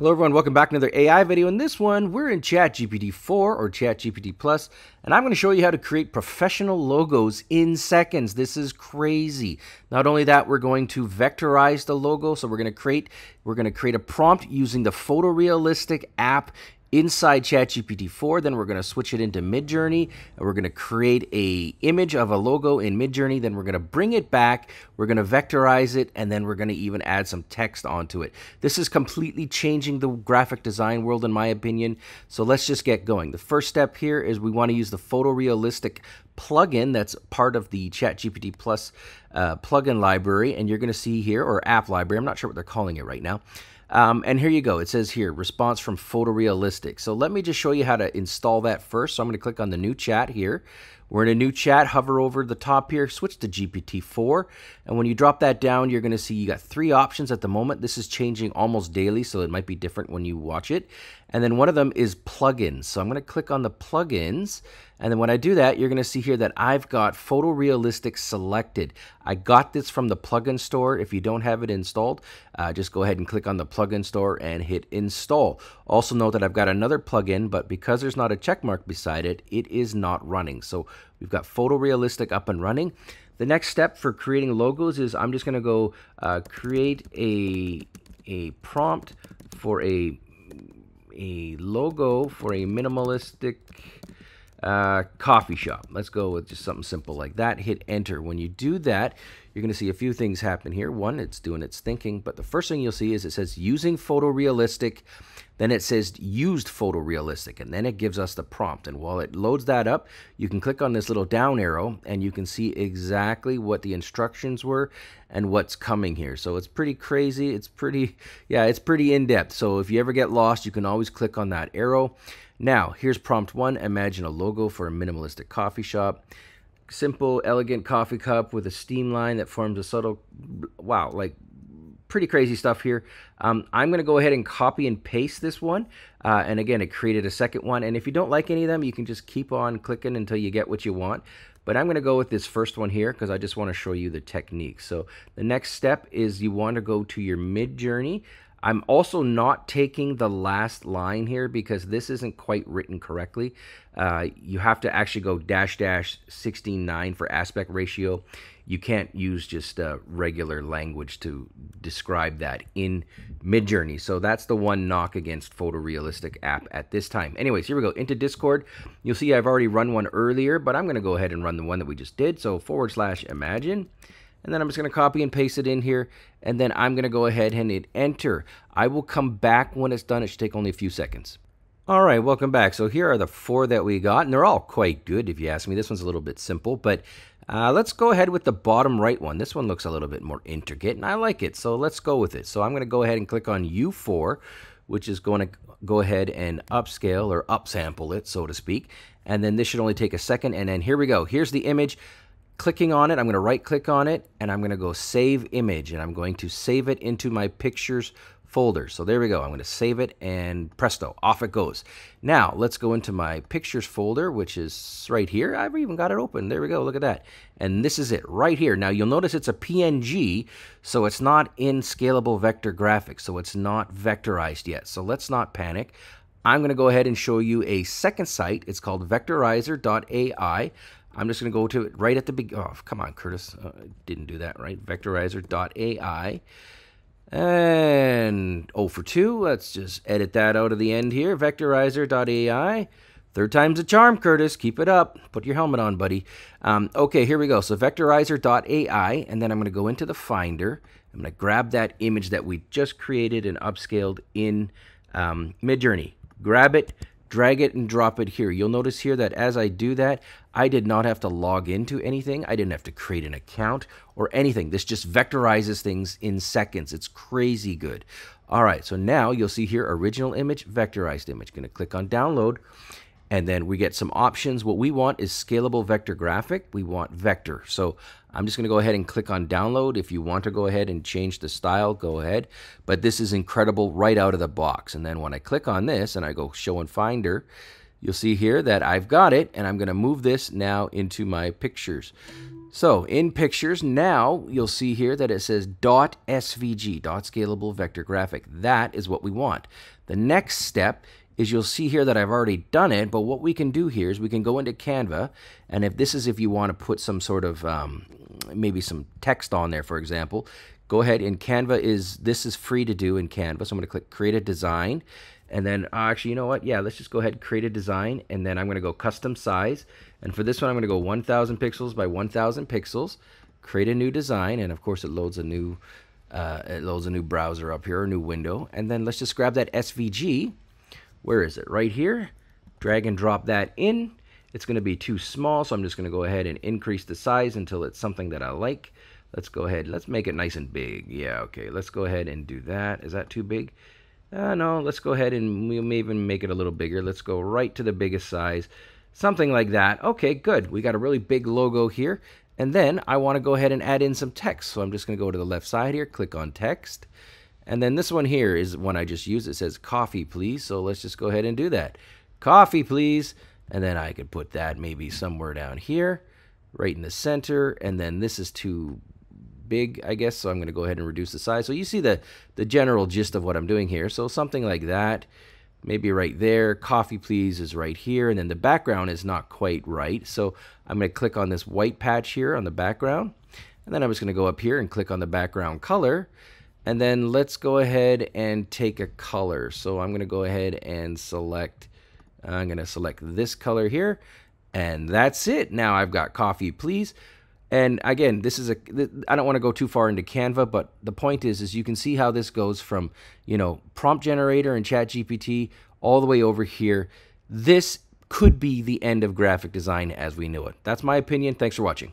Hello everyone, welcome back to another AI video. In this one, we're in ChatGPT 4 or ChatGPT Plus, and I'm going to show you how to create professional logos in seconds. This is crazy. Not only that, we're going to vectorize the logo, so we're going to create we're going to create a prompt using the photorealistic app inside ChatGPT 4. Then we're going to switch it into Midjourney and we're going to create a image of a logo in Midjourney. Then we're going to bring it back. We're going to vectorize it and then we're going to even add some text onto it. This is completely changing the graphic design world in my opinion. So let's just get going. The first step here is we want to use the photorealistic plugin that's part of the ChatGPT Plus uh, plugin library. And you're going to see here, or app library, I'm not sure what they're calling it right now. Um, and here you go. It says here, response from photorealistic. So let me just show you how to install that first. So I'm going to click on the new chat here. We're in a new chat, hover over the top here, switch to GPT-4. And when you drop that down, you're going to see you got three options at the moment. This is changing almost daily, so it might be different when you watch it. And then one of them is plugins. So I'm going to click on the plugins. And then when I do that, you're going to see here that I've got photorealistic selected. I got this from the plugin store. If you don't have it installed, uh, just go ahead and click on the plugin store and hit install. Also note that I've got another plugin, but because there's not a check mark beside it, it is not running. So we've got photorealistic up and running. The next step for creating logos is I'm just going to go uh, create a, a prompt for a a logo for a minimalistic uh, coffee shop. Let's go with just something simple like that. Hit enter. When you do that, you're going to see a few things happen here. One, it's doing its thinking, but the first thing you'll see is it says using photorealistic, then it says used photorealistic, and then it gives us the prompt. And while it loads that up, you can click on this little down arrow and you can see exactly what the instructions were and what's coming here. So it's pretty crazy. It's pretty, yeah, it's pretty in-depth. So if you ever get lost, you can always click on that arrow. Now, here's prompt one. Imagine a logo for a minimalistic coffee shop simple, elegant coffee cup with a steam line that forms a subtle, wow, like pretty crazy stuff here. Um, I'm going to go ahead and copy and paste this one. Uh, and again, it created a second one. And if you don't like any of them, you can just keep on clicking until you get what you want. But I'm going to go with this first one here because I just want to show you the technique. So the next step is you want to go to your Midjourney. I'm also not taking the last line here because this isn't quite written correctly. Uh, you have to actually go dash dash 16.9 for aspect ratio. You can't use just uh, regular language to describe that in Midjourney. So that's the one knock against photorealistic app at this time. Anyways, here we go into Discord. You'll see I've already run one earlier, but I'm going to go ahead and run the one that we just did. So forward slash imagine and then I'm just going to copy and paste it in here and then I'm going to go ahead and hit enter. I will come back when it's done. It should take only a few seconds. All right, welcome back. So here are the four that we got, and they're all quite good if you ask me. This one's a little bit simple, but uh, let's go ahead with the bottom right one. This one looks a little bit more intricate, and I like it, so let's go with it. So I'm going to go ahead and click on U4, which is going to go ahead and upscale or upsample it, so to speak. And then this should only take a second, and then here we go. Here's the image clicking on it, I'm going to right click on it and I'm going to go save image and I'm going to save it into my pictures folder. So there we go. I'm going to save it and presto, off it goes. Now let's go into my pictures folder, which is right here. I've even got it open. There we go. Look at that. And this is it right here. Now you'll notice it's a PNG, so it's not in scalable vector graphics. So it's not vectorized yet. So let's not panic. I'm going to go ahead and show you a second site. It's called vectorizer.ai. I'm just going to go to it right at the beginning. Oh, come on, Curtis. Uh, didn't do that, right? Vectorizer.ai. And oh for 2. Let's just edit that out of the end here. Vectorizer.ai. Third time's a charm, Curtis. Keep it up. Put your helmet on, buddy. Um, okay, here we go. So vectorizer.ai, and then I'm going to go into the Finder. I'm going to grab that image that we just created and upscaled in um, Midjourney. Grab it, drag it and drop it here. You'll notice here that as I do that, I did not have to log into anything. I didn't have to create an account or anything. This just vectorizes things in seconds. It's crazy good. All right, so now you'll see here original image, vectorized image. Going to click on download and then we get some options. What we want is scalable vector graphic. We want vector. So I'm just going to go ahead and click on download. If you want to go ahead and change the style, go ahead. But this is incredible right out of the box. And then when I click on this and I go show in Finder, you'll see here that I've got it. And I'm going to move this now into my pictures. So in pictures, now you'll see here that it says .svg, dot scalable vector graphic. That is what we want. The next step is you'll see here that I've already done it, but what we can do here is we can go into Canva, and if this is if you want to put some sort of, um, maybe some text on there, for example, go ahead and Canva is, this is free to do in Canva, so I'm going to click Create a Design, and then uh, actually, you know what, yeah, let's just go ahead and create a design, and then I'm going to go Custom Size, and for this one, I'm going to go 1000 pixels by 1000 pixels, create a new design, and of course it loads a new, uh, it loads a new browser up here, a new window, and then let's just grab that SVG, where is it? Right here. Drag and drop that in. It's going to be too small, so I'm just going to go ahead and increase the size until it's something that I like. Let's go ahead. Let's make it nice and big. Yeah, okay. Let's go ahead and do that. Is that too big? Uh, no, let's go ahead and we may even make it a little bigger. Let's go right to the biggest size. Something like that. Okay, good. We got a really big logo here. And then I want to go ahead and add in some text. So I'm just going to go to the left side here, click on text. And then this one here is one I just used. It says coffee, please. So let's just go ahead and do that. Coffee, please. And then I could put that maybe somewhere down here, right in the center. And then this is too big, I guess. So I'm going to go ahead and reduce the size. So you see the, the general gist of what I'm doing here. So something like that, maybe right there. Coffee, please, is right here. And then the background is not quite right. So I'm going to click on this white patch here on the background. And then I'm just going to go up here and click on the background color. And then let's go ahead and take a color. So I'm going to go ahead and select, I'm going to select this color here. And that's it. Now I've got coffee, please. And again, this is a, I don't want to go too far into Canva, but the point is, is you can see how this goes from, you know, prompt generator and ChatGPT all the way over here. This could be the end of graphic design as we knew it. That's my opinion. Thanks for watching.